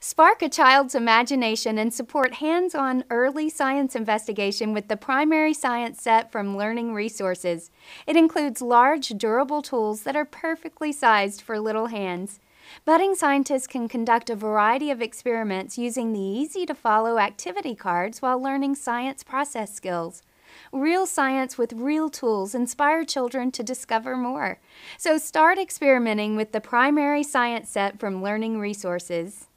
Spark a child's imagination and support hands on early science investigation with the primary science set from Learning Resources. It includes large, durable tools that are perfectly sized for little hands. Budding scientists can conduct a variety of experiments using the easy to follow activity cards while learning science process skills. Real science with real tools inspire children to discover more. So start experimenting with the primary science set from Learning Resources.